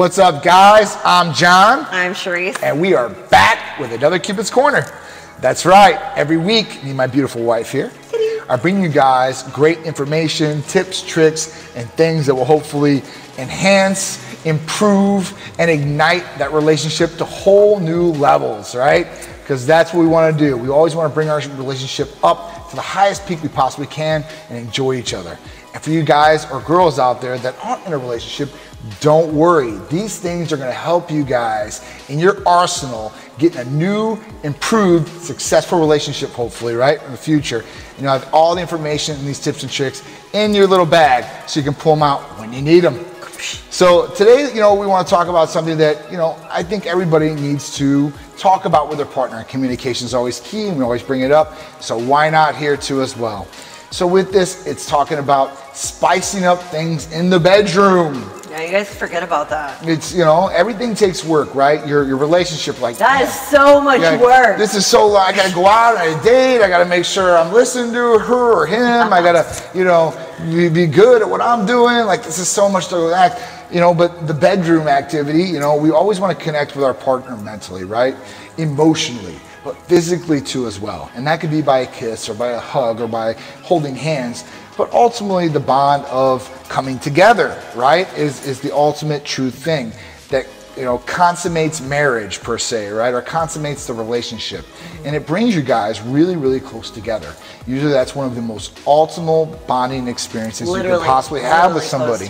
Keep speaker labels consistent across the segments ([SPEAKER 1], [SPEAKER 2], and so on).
[SPEAKER 1] What's up, guys? I'm John,
[SPEAKER 2] I'm Sharisse.
[SPEAKER 1] and we are back with another Cupid's Corner. That's right. Every week, me and my beautiful wife here are bringing you guys great information, tips, tricks, and things that will hopefully enhance, improve, and ignite that relationship to whole new levels, right? Because that's what we want to do. We always want to bring our relationship up to the highest peak we possibly can and enjoy each other. And for you guys or girls out there that aren't in a relationship, don't worry. These things are going to help you guys in your arsenal getting a new, improved, successful relationship, hopefully, right, in the future. And you'll have all the information and these tips and tricks in your little bag so you can pull them out when you need them. So today, you know, we want to talk about something that, you know, I think everybody needs to talk about with their partner. Communication is always key and we always bring it up. So why not here too as well? So with this, it's talking about spicing up things in the bedroom.
[SPEAKER 2] Yeah, you guys forget about that.
[SPEAKER 1] It's, you know, everything takes work, right? Your, your relationship, like
[SPEAKER 2] That is so much
[SPEAKER 1] yeah,
[SPEAKER 2] work.
[SPEAKER 1] This is so. I gotta go out on a date. I gotta make sure I'm listening to her or him. I gotta, you know, be, be good at what I'm doing. Like this is so much to act. You know, but the bedroom activity. You know, we always want to connect with our partner mentally, right? Emotionally, but physically too as well. And that could be by a kiss or by a hug or by holding hands. But ultimately, the bond of coming together, right, is is the ultimate true thing that you know, consummates marriage per se, right? Or consummates the relationship. And it brings you guys really, really close together. Usually that's one of the most ultimate bonding experiences you
[SPEAKER 2] Literally-
[SPEAKER 1] could possibly have with somebody.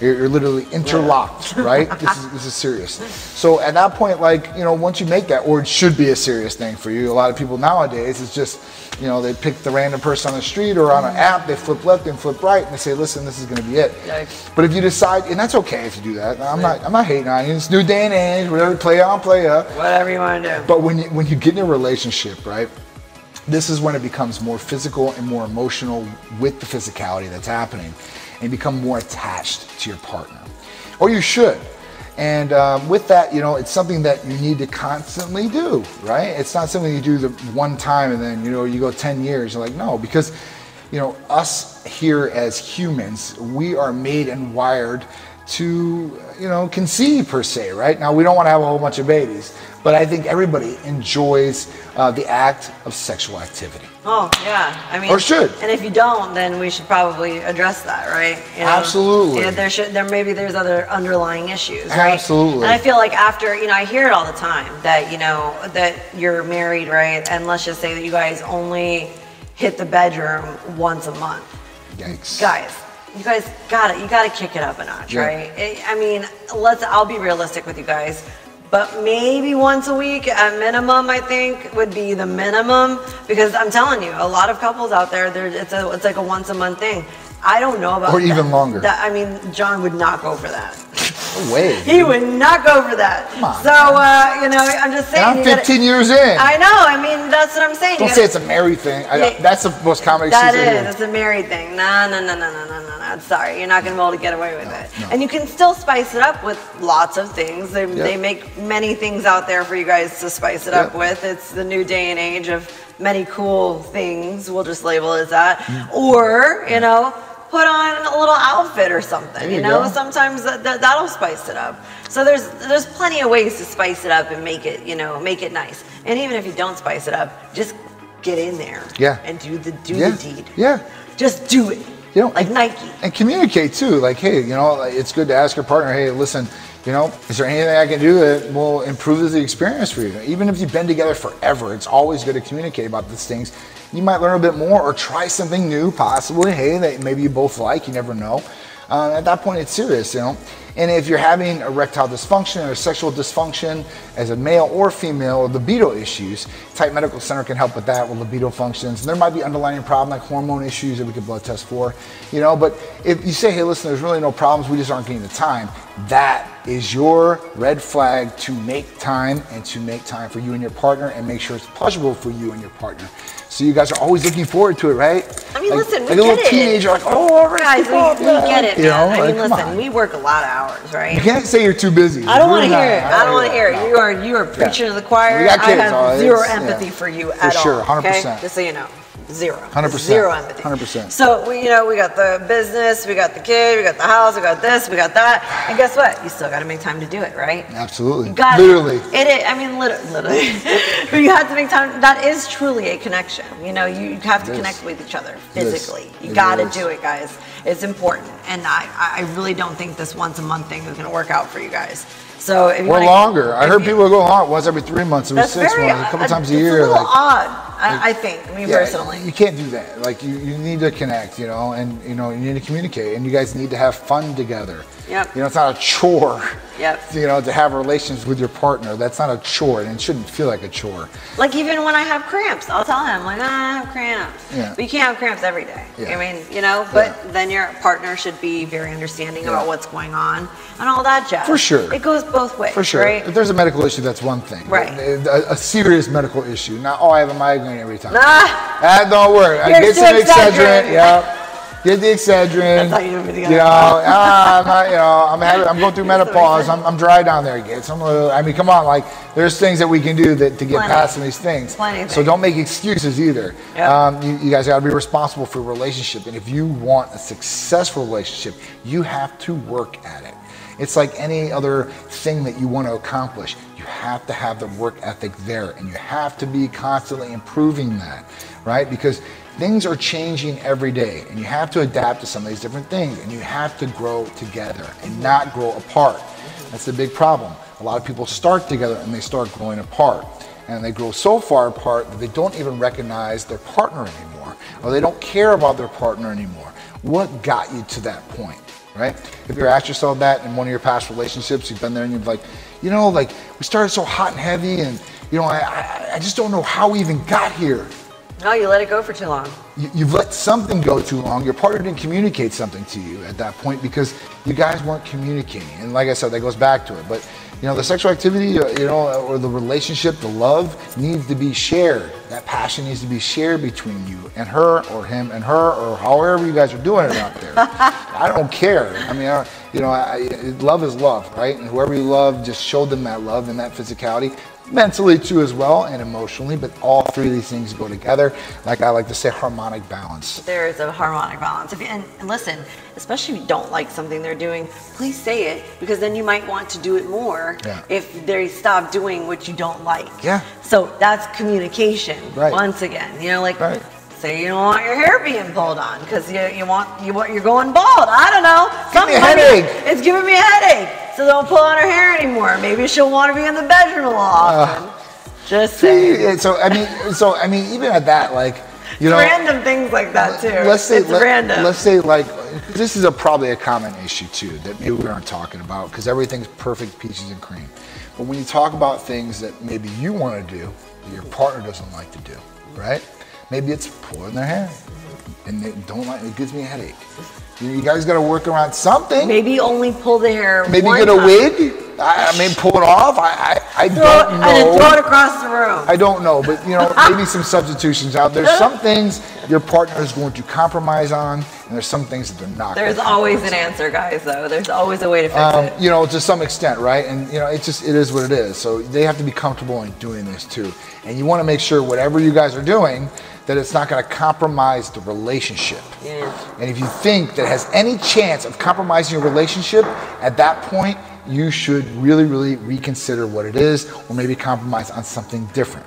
[SPEAKER 1] You're, you're literally interlocked, right? This is, this is serious. So at that point, like, you know, once you make that, or it should be a serious thing for you, a lot of people nowadays, it's just, you know, they pick the random person on the street or on an mm-hmm. app, they flip left and flip right, and they say, listen, this is going to be it.
[SPEAKER 2] Yikes.
[SPEAKER 1] But if you decide, and that's okay if you do that. I'm not, I'm not hating on you. It's new day and age. Whatever, play on, play up.
[SPEAKER 2] Whatever you want to do.
[SPEAKER 1] But when you, when you get in a relationship, right? This is when it becomes more physical and more emotional with the physicality that's happening, and become more attached to your partner, or you should. And um, with that, you know, it's something that you need to constantly do, right? It's not something you do the one time and then you know you go ten years. You're like, no, because you know us here as humans, we are made and wired to you know conceive per se, right? Now we don't want to have a whole bunch of babies, but I think everybody enjoys uh, the act of sexual activity.
[SPEAKER 2] Oh yeah, I mean,
[SPEAKER 1] Or should.
[SPEAKER 2] And if you don't, then we should probably address that, right? You know?
[SPEAKER 1] Absolutely.
[SPEAKER 2] Yeah, there should. There maybe there's other underlying issues, right?
[SPEAKER 1] Absolutely.
[SPEAKER 2] And I feel like after you know, I hear it all the time that you know that you're married, right? And let's just say that you guys only hit the bedroom once a month.
[SPEAKER 1] Yikes.
[SPEAKER 2] guys you guys got it you got to kick it up a notch
[SPEAKER 1] Yeah.
[SPEAKER 2] right I- i mean let's i'll be realistic with you guys but maybe once a week at minimum i think would be the minimum because i'm telling you a lot of couples out there there it's a it's like a once a month thing i don't know about
[SPEAKER 1] Or even
[SPEAKER 2] that.
[SPEAKER 1] longer.
[SPEAKER 2] That- i mean john would not go for that
[SPEAKER 1] No way.
[SPEAKER 2] he would not go for that
[SPEAKER 1] Come on,
[SPEAKER 2] so uh, you know i'm just saying
[SPEAKER 1] And I'm
[SPEAKER 2] you gotta-
[SPEAKER 1] 15 years in.
[SPEAKER 2] i know i mean that's what i'm saying
[SPEAKER 1] don't say
[SPEAKER 2] gotta-
[SPEAKER 1] it's a married thing. I,
[SPEAKER 2] Yeah.
[SPEAKER 1] that's the most common excuse
[SPEAKER 2] That is, it's a married thing. No, no, no, no, no, no, no, no. I'm sorry, you're not gonna be able to get away with it.
[SPEAKER 1] no.
[SPEAKER 2] And you can still spice it up with lots of things. They,
[SPEAKER 1] Yeah.
[SPEAKER 2] they make many things out there for you guys to spice it up with. It's the new day and age of many cool things. We'll just label it as that.
[SPEAKER 1] Mm.
[SPEAKER 2] Or you know, put on a little outfit or something. You,
[SPEAKER 1] you
[SPEAKER 2] know,
[SPEAKER 1] go.
[SPEAKER 2] sometimes that, that that'll spice it up. So there's there's plenty of ways to spice it up and make it you know make it nice. And even if you don't spice it up, just get in there.
[SPEAKER 1] Yeah.
[SPEAKER 2] And do the do
[SPEAKER 1] yeah.
[SPEAKER 2] the deed.
[SPEAKER 1] Yeah.
[SPEAKER 2] Just do it.
[SPEAKER 1] You know,
[SPEAKER 2] like Nike.
[SPEAKER 1] And communicate too. Like, hey, you know, it's good to ask your partner, hey, listen, you know, is there anything I can do that will improve the experience for you? Even if you've been together forever, it's always good to communicate about these things. You might learn a bit more or try something new, possibly, hey, that maybe you both like, you never know. Uh, at that point, it's serious, you know. And if you're having erectile dysfunction or sexual dysfunction as a male or female, or libido issues, Titan Medical Center can help with that with libido functions. And there might be underlying problem like hormone issues that we could blood test for, you know. But if you say, hey, listen, there's really no problems, we just aren't getting the time, that is your red flag to make time and to make time for you and your partner and make sure it's pleasurable for you and your partner. So you guys are always looking forward to it, right?
[SPEAKER 2] I mean,
[SPEAKER 1] like,
[SPEAKER 2] listen, we
[SPEAKER 1] like a little
[SPEAKER 2] get it.
[SPEAKER 1] teenager, like, oh, all right,
[SPEAKER 2] Guys, we, we get it,
[SPEAKER 1] You
[SPEAKER 2] man.
[SPEAKER 1] know,
[SPEAKER 2] I mean,
[SPEAKER 1] come
[SPEAKER 2] listen, we work a lot of hours, right?
[SPEAKER 1] You can't say you're too busy.
[SPEAKER 2] I don't want to hear it. I don't want to hear it. You are you are preaching to the choir.
[SPEAKER 1] We got kids,
[SPEAKER 2] I have zero empathy
[SPEAKER 1] yeah.
[SPEAKER 2] for you
[SPEAKER 1] For
[SPEAKER 2] at all.
[SPEAKER 1] For sure,
[SPEAKER 2] okay?
[SPEAKER 1] 100%.
[SPEAKER 2] Just so you know. Zero.
[SPEAKER 1] 100%.
[SPEAKER 2] Zero empathy.
[SPEAKER 1] 100%.
[SPEAKER 2] So we, you know, we got the business, we got the kid, we got the house, we got this, we got that, and guess what? You still got to make time to do it, right?
[SPEAKER 1] Absolutely.
[SPEAKER 2] Got
[SPEAKER 1] Literally.
[SPEAKER 2] It is. I mean, literally. literally. you have to make time. That is truly a connection. You know, you have to
[SPEAKER 1] It is.
[SPEAKER 2] connect with each other physically. You got to do it, guys. It's important, and I, I really don't think this once a month thing is going to work out for you guys. So
[SPEAKER 1] Or
[SPEAKER 2] wanna-
[SPEAKER 1] longer. I heard
[SPEAKER 2] you-
[SPEAKER 1] people go oh, on once every three months, every six
[SPEAKER 2] very
[SPEAKER 1] months, a couple times a year.
[SPEAKER 2] a little
[SPEAKER 1] like,
[SPEAKER 2] odd. I, I think. Me
[SPEAKER 1] Yeah,
[SPEAKER 2] personally.
[SPEAKER 1] You can't do that. Like you, you need to connect, you know, and you know, you need to communicate and you guys need to have fun together.
[SPEAKER 2] Yep.
[SPEAKER 1] You know, it's not a chore.
[SPEAKER 2] Yep.
[SPEAKER 1] You know, to have relations with your partner. That's not a chore and it shouldn't feel like a chore.
[SPEAKER 2] Like even when I have cramps, I'll tell him like "Ah, I have cramps.
[SPEAKER 1] Yeah.
[SPEAKER 2] But you can't have cramps every day.
[SPEAKER 1] Yeah.
[SPEAKER 2] I mean, you know. But
[SPEAKER 1] Yeah.
[SPEAKER 2] then your partner should be very understanding
[SPEAKER 1] Yeah.
[SPEAKER 2] about what's going on and all that jazz.
[SPEAKER 1] For sure.
[SPEAKER 2] It goes both ways.
[SPEAKER 1] For sure.
[SPEAKER 2] Right.
[SPEAKER 1] If there's a medical issue, that's one thing.
[SPEAKER 2] Right.
[SPEAKER 1] A, a serious medical issue. Not, oh, I have a migraine every time.
[SPEAKER 2] Ah,
[SPEAKER 1] That don't work. I get some Excedrin.
[SPEAKER 2] exaggerating.
[SPEAKER 1] Yeah. Get the Excedrin.
[SPEAKER 2] That's you do
[SPEAKER 1] You know, ah, I'm not, you know, I'm having, I'm going through menopause. I'm, I'm dry down there again. Some, uh, I mean, come on, like, there's things that we can do that to get
[SPEAKER 2] Plenty.
[SPEAKER 1] past some of these things.
[SPEAKER 2] Plenty
[SPEAKER 1] so don't make excuses either.
[SPEAKER 2] Yep.
[SPEAKER 1] Um, you, you guys got to be responsible for your relationship, and if you want a successful relationship, you have to work at it. It's like any other thing that you want to accomplish. You have to have the work ethic there, and you have to be constantly improving that, right? Because things are changing every day, and you have to adapt to some of these different things, and you have to grow together and not grow apart. That's the big problem. A lot of people start together and they start growing apart. And they grow so far apart that they don't even recognize their partner anymore, or they don't care about their partner anymore. What got you to that point? Right? If you're asked yourself that in one of your past relationships, you've been there and you're like, you know, like we started so hot and heavy, and you know, I, I, I just don't know how we even got here.
[SPEAKER 2] no, you let it go for too long.
[SPEAKER 1] You, you've let something go too long. Your partner didn't communicate something to you at that point because you guys weren't communicating. And like I said, that goes back to it. But you know, the sexual activity, uh, you know, or the relationship, the love needs to be shared. That passion needs to be shared between you and her, or him and her, or however you guys are doing it out there. I don't care. I mean, I, you know, I, I- love is love, right? And whoever you love, just show them that love and that physicality mentally too as well and emotionally but all three of these things go together like i like to say harmonic balance
[SPEAKER 2] There is a harmonic balance. If you, and, and listen, especially if you don't like something they're doing, please say it because then you might want to do it more
[SPEAKER 1] Yeah.
[SPEAKER 2] if they stop doing what you don't like.
[SPEAKER 1] Yeah.
[SPEAKER 2] So that's communication.
[SPEAKER 1] Right.
[SPEAKER 2] Once again, you know, like
[SPEAKER 1] Right.
[SPEAKER 2] say you don't want your hair being pulled on because you, you want you want you're going bald. I don't know.
[SPEAKER 1] Give me a
[SPEAKER 2] be-
[SPEAKER 1] headache.
[SPEAKER 2] it's giving me a headache. So don't pull on her hair anymore. Maybe she'll want to be in the bedroom a lot uh, often. Just saying.
[SPEAKER 1] So i mean so i mean even at that like you know
[SPEAKER 2] random things like that too.
[SPEAKER 1] let's say
[SPEAKER 2] it's
[SPEAKER 1] let,
[SPEAKER 2] random.
[SPEAKER 1] us say like this is a probably a common issue too that maybe we aren't talking about because everything's perfect peaches and cream but when you talk about things that maybe you want to do that your partner doesn't like to do right maybe it's pulling their hair and they don't like it gives me a headache you, guys got to work around something
[SPEAKER 2] Maybe only pull the hair.
[SPEAKER 1] maybe get a
[SPEAKER 2] time.
[SPEAKER 1] wig I, I mean pull it off i i, I
[SPEAKER 2] Throw it,
[SPEAKER 1] don't
[SPEAKER 2] and then throw it across the room.
[SPEAKER 1] I don't know, but you know, maybe some substitutions out there. Some things your partner is going to compromise on, and there's some things that they're not.
[SPEAKER 2] There's always an answer, guys. Though there's always a way to fix
[SPEAKER 1] um,
[SPEAKER 2] it.
[SPEAKER 1] you know, to some extent, right? And you know, it's just it is what it is. So they have to be comfortable in doing this too. And you want to make sure whatever you guys are doing, that it's not going to compromise the relationship.
[SPEAKER 2] Yeah.
[SPEAKER 1] And if you think that has any chance of compromising your relationship, at that point, you should really, really reconsider what it is, or maybe compromise on something different,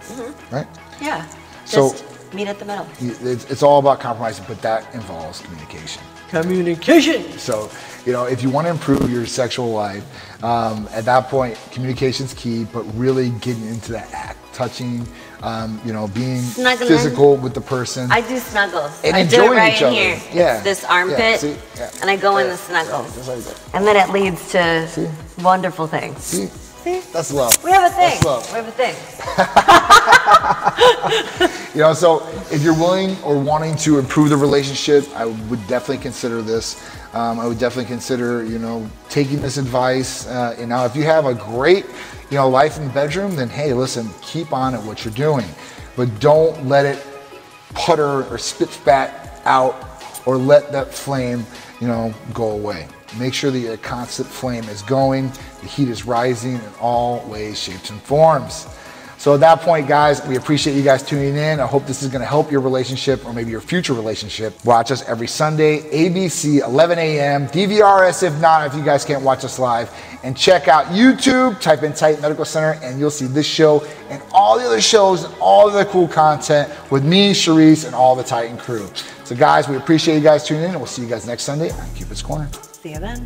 [SPEAKER 1] right?
[SPEAKER 2] Yeah.
[SPEAKER 1] So-
[SPEAKER 2] Just meet at the middle.
[SPEAKER 1] It's, it's all about compromising, but that involves communication.
[SPEAKER 2] Communication.
[SPEAKER 1] So, you know, if you want to improve your sexual life, um, at that point, communication's key, but really getting into that act, touching, um, you know, being
[SPEAKER 2] Snuggling.
[SPEAKER 1] physical with the person.
[SPEAKER 2] I do snuggles.
[SPEAKER 1] And
[SPEAKER 2] I do it
[SPEAKER 1] enjoying
[SPEAKER 2] right
[SPEAKER 1] each
[SPEAKER 2] in
[SPEAKER 1] other.
[SPEAKER 2] here.
[SPEAKER 1] Yeah.
[SPEAKER 2] It's this
[SPEAKER 1] Yeah,
[SPEAKER 2] armpit,
[SPEAKER 1] see? Yeah.
[SPEAKER 2] and I go in the snuggles,
[SPEAKER 1] Just
[SPEAKER 2] and then it leads to
[SPEAKER 1] See?
[SPEAKER 2] wonderful things.
[SPEAKER 1] See?
[SPEAKER 2] See?
[SPEAKER 1] That's love.
[SPEAKER 2] We have a thing.
[SPEAKER 1] That's love.
[SPEAKER 2] We have a thing.
[SPEAKER 1] You know, so if you're willing or wanting to improve the relationship, I would definitely consider this. Um, I would definitely consider, you know, taking this advice. Uh, and now, if you have a great, you know, life in the bedroom, then hey, listen, keep on at what you're doing, but don't let it putter or spit spat out, or let that flame, you know, go away. Make sure that your constant flame is going, the heat is rising in all ways, shapes, and forms. So at that point, guys, we appreciate you guys tuning in. I hope this is to help your relationship or maybe your future relationship. Watch us every Sunday, ABC, 11 a.m., DVRS if not, if you guys can't watch us live. And check out YouTube, type in Titan Medical Center, and you'll see this show and all the other shows and all the cool content with me, Sharisse, and all the Titan crew. So, guys, we appreciate you guys tuning in, and we'll see you guys next Sunday on Cupid's Corner.
[SPEAKER 2] See you then.